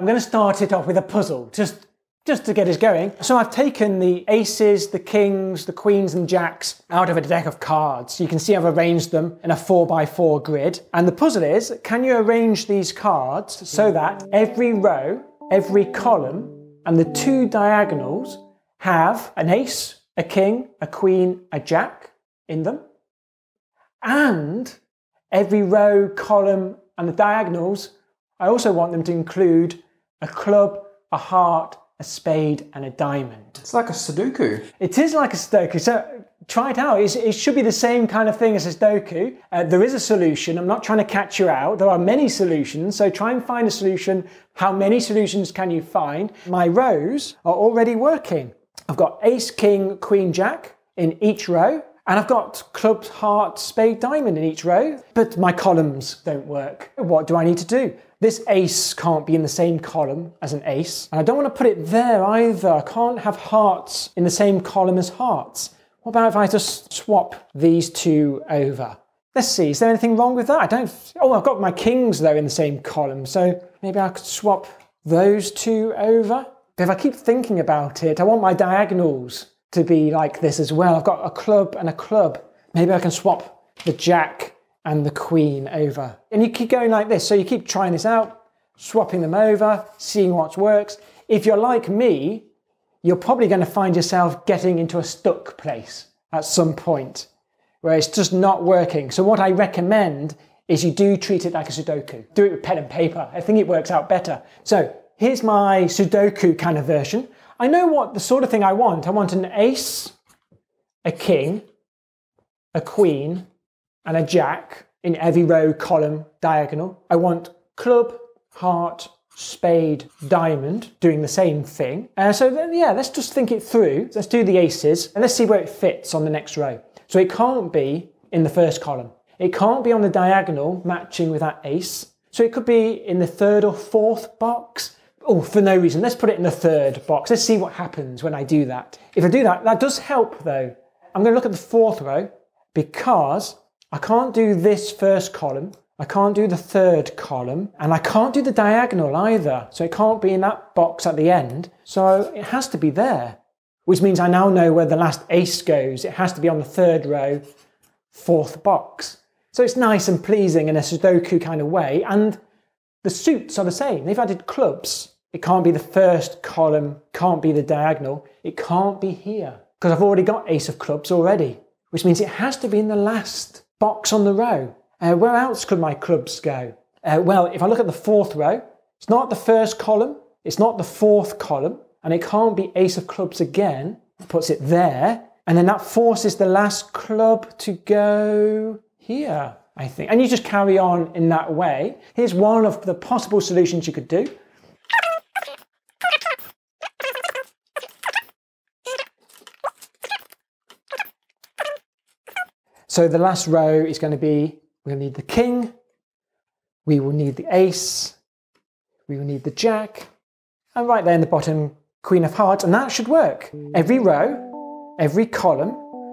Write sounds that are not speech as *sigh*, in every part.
I'm going to start it off with a puzzle, just just to get us going. So I've taken the aces, the kings, the queens and jacks out of a deck of cards. You can see I've arranged them in a 4x4 grid. And the puzzle is, can you arrange these cards so that every row, every column, and the two diagonals have an ace, a king, a queen, a jack in them? And every row, column, and the diagonals, I also want them to include a club, a heart, a spade, and a diamond. It's like a Sudoku. It is like a Sudoku. So try it out. It's, it should be the same kind of thing as a Sudoku. Uh, there is a solution. I'm not trying to catch you out. There are many solutions. So try and find a solution. How many solutions can you find? My rows are already working. I've got ace, king, queen, jack in each row. And I've got club, heart, spade, diamond in each row, but my columns don't work. What do I need to do? This ace can't be in the same column as an ace. And I don't want to put it there either. I can't have hearts in the same column as hearts. What about if I just swap these two over? Let's see, is there anything wrong with that? I don't, oh, I've got my kings though in the same column, so maybe I could swap those two over. But if I keep thinking about it, I want my diagonals to be like this as well. I've got a club and a club. Maybe I can swap the jack and the queen over. And you keep going like this. So you keep trying this out, swapping them over, seeing what works. If you're like me, you're probably going to find yourself getting into a stuck place at some point where it's just not working. So what I recommend is you do treat it like a Sudoku. Do it with pen and paper. I think it works out better. So here's my Sudoku kind of version. I know what the sort of thing I want. I want an ace, a king, a queen, and a jack in every row, column, diagonal. I want club, heart, spade, diamond doing the same thing. Uh, so then, yeah, let's just think it through. Let's do the aces and let's see where it fits on the next row. So it can't be in the first column. It can't be on the diagonal matching with that ace. So it could be in the third or fourth box. Oh, for no reason. Let's put it in the third box. Let's see what happens when I do that. If I do that, that does help though. I'm going to look at the fourth row because I can't do this first column, I can't do the third column, and I can't do the diagonal either. So it can't be in that box at the end. So it has to be there, which means I now know where the last ace goes. It has to be on the third row, fourth box. So it's nice and pleasing in a Sudoku kind of way. And the suits are the same. They've added clubs. It can't be the first column, can't be the diagonal. It can't be here because I've already got ace of clubs already, which means it has to be in the last box on the row. Uh, where else could my clubs go? Uh, well, if I look at the fourth row, it's not the first column, it's not the fourth column, and it can't be ace of clubs again. It puts it there, and then that forces the last club to go here, I think. And you just carry on in that way. Here's one of the possible solutions you could do. So the last row is going to be, we'll need the king, we will need the ace, we will need the jack, and right there in the bottom, queen of hearts, and that should work. Every row, every column,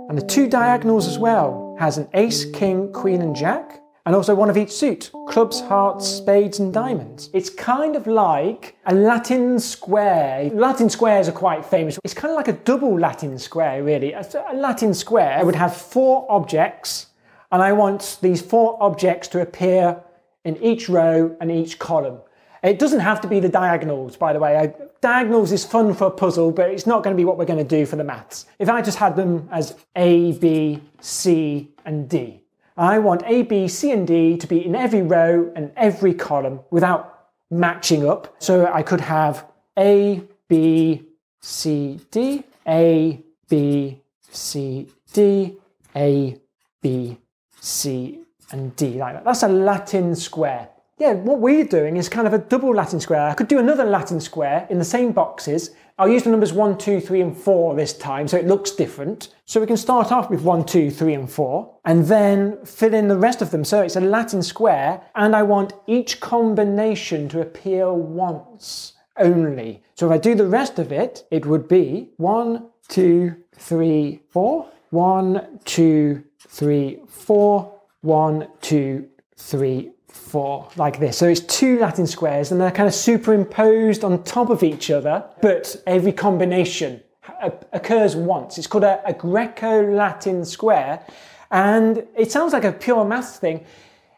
and the two diagonals as well has an ace, king, queen, and jack and also one of each suit clubs, hearts, spades, and diamonds. It's kind of like a Latin square. Latin squares are quite famous. It's kind of like a double Latin square, really. A Latin square would have four objects, and I want these four objects to appear in each row and each column. It doesn't have to be the diagonals, by the way. I, diagonals is fun for a puzzle, but it's not going to be what we're going to do for the maths. If I just had them as A, B, C, and D, I want A, B, C, and D to be in every row and every column without matching up. So I could have A, B, C, D, A, B, C, D, A, B, C, and D like that. That's a Latin square. Yeah, what we're doing is kind of a double Latin square. I could do another Latin square in the same boxes I'll use the numbers 1, 2, 3 and 4 this time so it looks different. So we can start off with 1, 2, 3 and 4 and then fill in the rest of them. So it's a Latin square and I want each combination to appear once only. So if I do the rest of it, it would be 1, 2, 3, 4, 1, 2, 3, 4, 1, 2, 3, 4, like this. So it's two Latin squares and they're kind of superimposed on top of each other, but every combination occurs once. It's called a, a Greco-Latin square and it sounds like a pure maths thing,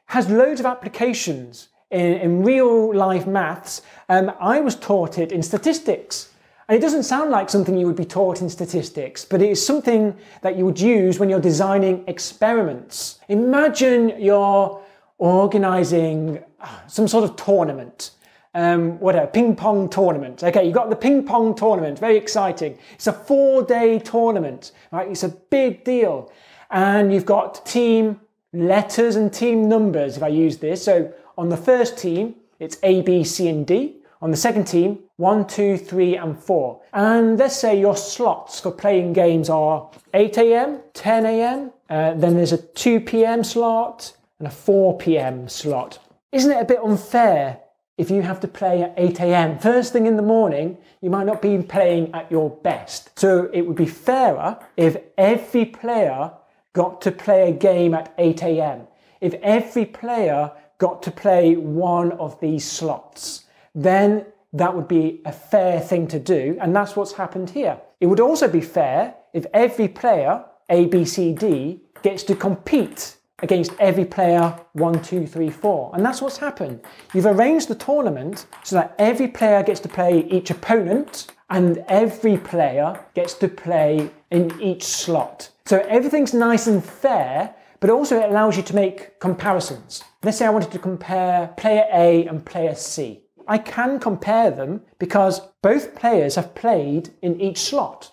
has loads of applications in, in real life maths. Um, I was taught it in statistics. And it doesn't sound like something you would be taught in statistics, but it is something that you would use when you're designing experiments. Imagine you're organizing uh, some sort of tournament. Um, whatever, ping pong tournament. Okay, you've got the ping pong tournament, very exciting. It's a four day tournament, right? It's a big deal. And you've got team letters and team numbers, if I use this. So on the first team, it's A, B, C, and D. On the second team, one, two, three, and four. And let's say your slots for playing games are 8 a.m., 10 a.m., uh, then there's a 2 p.m. slot and a 4 p.m. slot. Isn't it a bit unfair if you have to play at 8 a.m. first thing in the morning, you might not be playing at your best. So it would be fairer if every player got to play a game at 8 a.m. If every player got to play one of these slots, then that would be a fair thing to do, and that's what's happened here. It would also be fair if every player, A, B, C, D, gets to compete against every player one, two, three, four. And that's what's happened. You've arranged the tournament so that every player gets to play each opponent and every player gets to play in each slot. So everything's nice and fair, but also it allows you to make comparisons. Let's say I wanted to compare player A and player C. I can compare them because both players have played in each slot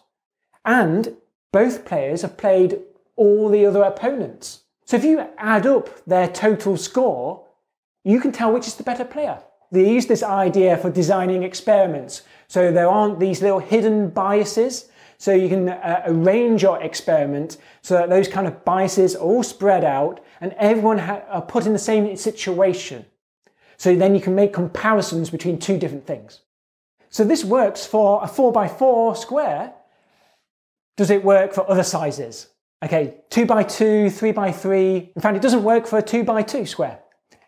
and both players have played all the other opponents. So if you add up their total score, you can tell which is the better player. They use this idea for designing experiments. So there aren't these little hidden biases. So you can uh, arrange your experiment so that those kind of biases are all spread out and everyone are put in the same situation. So then you can make comparisons between two different things. So this works for a 4x4 square. Does it work for other sizes? Okay, 2 by 2, 3 by 3. In fact, it doesn't work for a 2 by 2 square.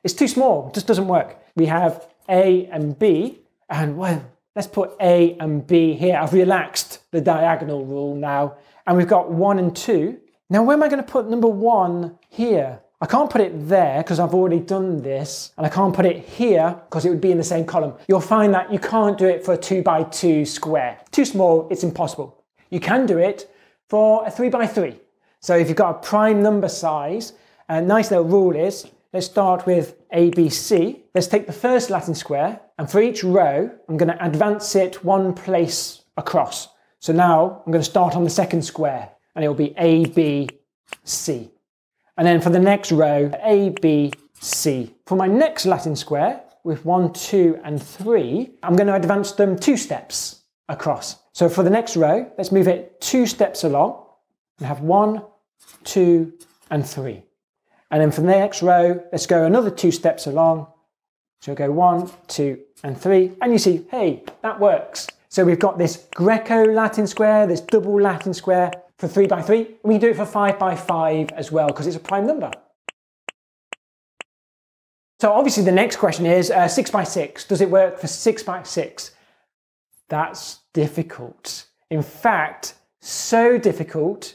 It's too small, it just doesn't work. We have A and B, and well, let's put A and B here. I've relaxed the diagonal rule now, and we've got 1 and 2. Now, where am I going to put number 1 here? I can't put it there because I've already done this, and I can't put it here because it would be in the same column. You'll find that you can't do it for a 2 by 2 square. Too small, it's impossible. You can do it for a 3 by 3. So if you've got a prime number size, a nice little rule is, let's start with ABC. Let's take the first Latin square, and for each row, I'm going to advance it one place across. So now I'm going to start on the second square, and it will be ABC. And then for the next row, A, B, C. For my next Latin square, with one, two, and three, I'm going to advance them two steps across. So for the next row, let's move it two steps along have one, two, and three. And then from the next row, let's go another two steps along. So go one, two, and three. And you see, hey, that works. So we've got this Greco-Latin square, this double Latin square, for 3 by 3. We can do it for 5 by 5 as well because it's a prime number. So obviously the next question is uh, 6 by 6. Does it work for 6 by 6? That's difficult. In fact, so difficult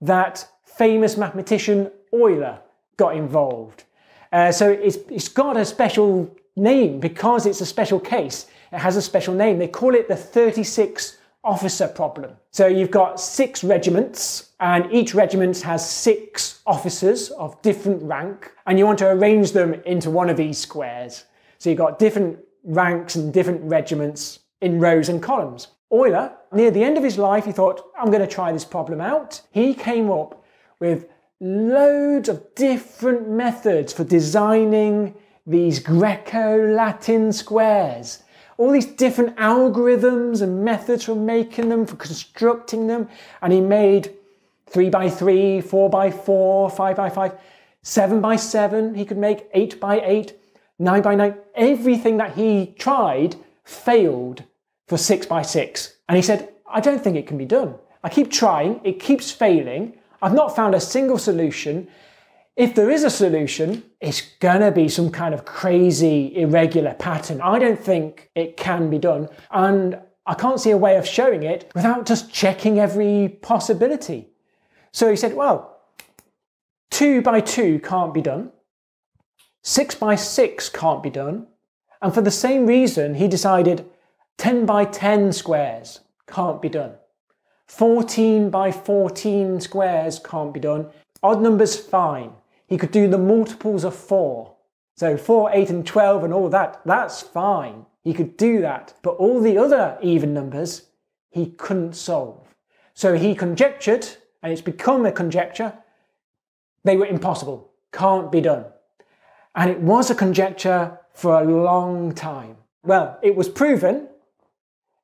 that famous mathematician Euler got involved. Uh, so it's, it's got a special name because it's a special case. It has a special name. They call it the 36 officer problem. So you've got six regiments, and each regiment has six officers of different rank, and you want to arrange them into one of these squares. So you've got different ranks and different regiments in rows and columns. Euler, near the end of his life, he thought, I'm going to try this problem out. He came up with loads of different methods for designing these Greco-Latin squares all these different algorithms and methods for making them, for constructing them. And he made three by three, four by four, five by five, seven by seven. He could make eight by eight, nine by nine. Everything that he tried failed for six by six. And he said, I don't think it can be done. I keep trying, it keeps failing. I've not found a single solution. if there is a solution, it's gonna be some kind of crazy irregular pattern. I don't think it can be done. And I can't see a way of showing it without just checking every possibility. So he said, well, two by two can't be done. Six by six can't be done. And for the same reason, he decided 10 by 10 squares can't be done. 14 by 14 squares can't be done. Odd numbers, fine. He could do the multiples of 4. So 4, 8 and 12 and all that, that's fine. He could do that. But all the other even numbers, he couldn't solve. So he conjectured, and it's become a conjecture, they were impossible, can't be done. And it was a conjecture for a long time. Well, it was proven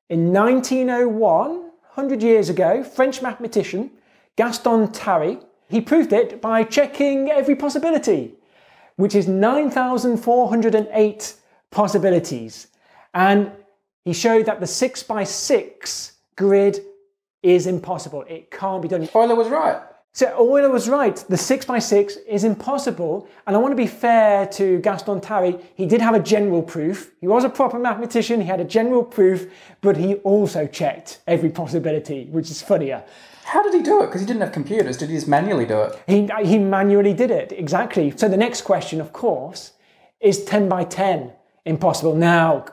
in 1901, 100 years ago, French mathematician Gaston Tarry he proved it by checking every possibility, which is 9,408 possibilities. And he showed that the 6 by 6 grid is impossible. It can't be done. Euler was right. So Euler was right. The 6 by 6 is impossible. And I want to be fair to Gaston Tarry. He did have a general proof. He was a proper mathematician. He had a general proof, but he also checked every possibility, which is funnier. How did he do it? Because he didn't have computers. Did he just manually do it? He, he manually did it, exactly. So the next question, of course, is 10 by 10 impossible? Now,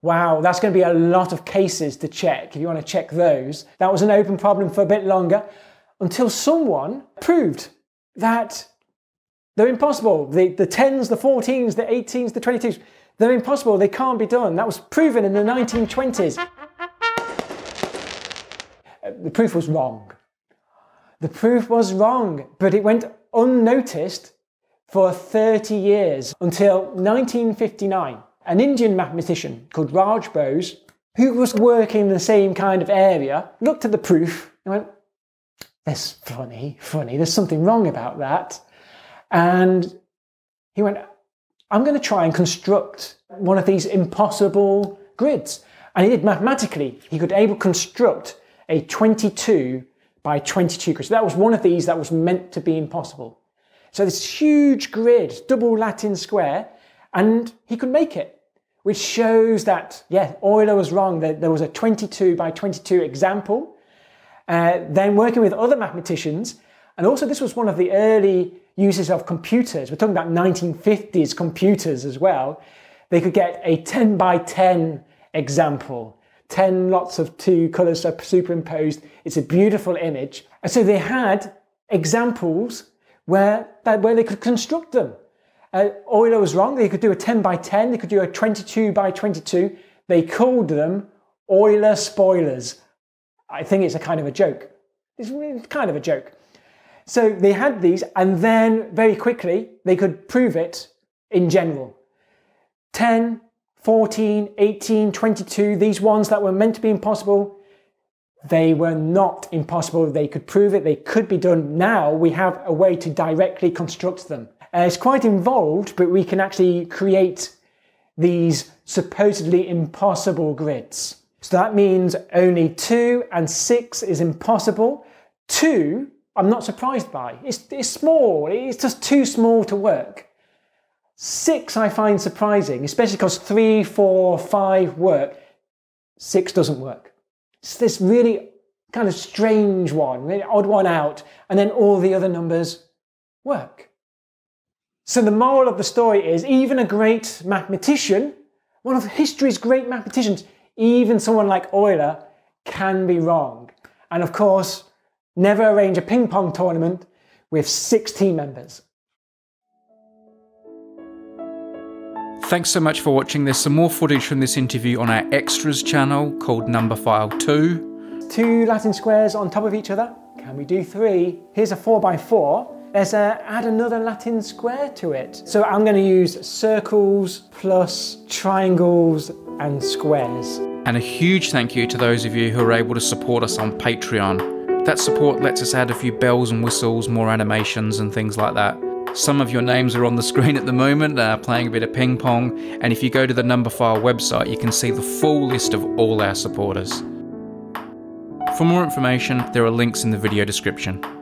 wow, that's going to be a lot of cases to check if you want to check those. That was an open problem for a bit longer until someone proved that they're impossible. The, the 10s, the 14s, the 18s, the 22s, they're impossible. They can't be done. That was proven in the 1920s the proof was wrong. The proof was wrong, but it went unnoticed for 30 years until 1959. An Indian mathematician called Raj Bose, who was working in the same kind of area, looked at the proof and went, That's funny, funny, there's something wrong about that. And he went, I'm going to try and construct one of these impossible grids. And he did mathematically. He could able construct a 22 by 22 grid. So that was one of these that was meant to be impossible. So this huge grid, double Latin square, and he could make it, which shows that, yeah, Euler was wrong. That there was a 22 by 22 example. Uh, then working with other mathematicians, and also this was one of the early uses of computers. We're talking about 1950s computers as well. They could get a 10 by 10 example 10 lots of two colors superimposed. It's a beautiful image. And so they had examples where, where they could construct them. Uh, Euler was wrong. They could do a 10 by 10. They could do a 22 by 22. They called them Euler spoilers. I think it's a kind of a joke. It's kind of a joke. So they had these, and then very quickly they could prove it in general. 10, 14, 18, 22, these ones that were meant to be impossible, they were not impossible. They could prove it, they could be done. Now we have a way to directly construct them. Uh, it's quite involved, but we can actually create these supposedly impossible grids. So that means only 2 and 6 is impossible. 2, I'm not surprised by. It's, it's small, it's just too small to work. Six I find surprising, especially because three, four, five work. Six doesn't work. It's this really kind of strange one, really odd one out, and then all the other numbers work. So the moral of the story is even a great mathematician, one of history's great mathematicians, even someone like Euler, can be wrong. And of course, never arrange a ping pong tournament with six team members. Thanks so much for watching. There's some more footage from this interview on our extras channel called Numberphile 2. Two Latin squares on top of each other. Can we do three? Here's a 4 by 4 Let's uh, add another Latin square to it. So I'm going to use circles plus triangles and squares. And a huge thank you to those of you who are able to support us on Patreon. That support lets us add a few bells and whistles, more animations and things like that. Some of your names are on the *laughs* screen at the moment, uh, playing a bit of ping pong. And if you go to the Numberphile website, you can see the full list of all our supporters. For more information, there are links in the video description.